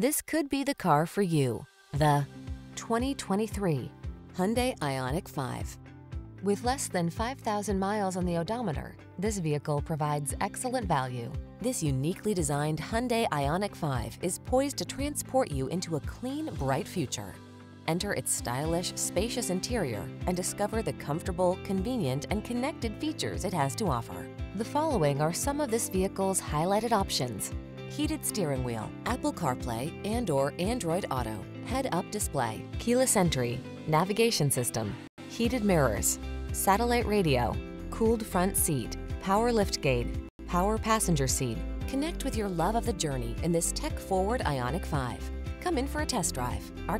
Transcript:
This could be the car for you. The 2023 Hyundai Ioniq 5. With less than 5,000 miles on the odometer, this vehicle provides excellent value. This uniquely designed Hyundai Ioniq 5 is poised to transport you into a clean, bright future. Enter its stylish, spacious interior and discover the comfortable, convenient, and connected features it has to offer. The following are some of this vehicle's highlighted options. Heated steering wheel, Apple CarPlay and or Android Auto, head-up display, keyless entry, navigation system, heated mirrors, satellite radio, cooled front seat, power liftgate, power passenger seat. Connect with your love of the journey in this tech-forward Ioniq 5. Come in for a test drive. Our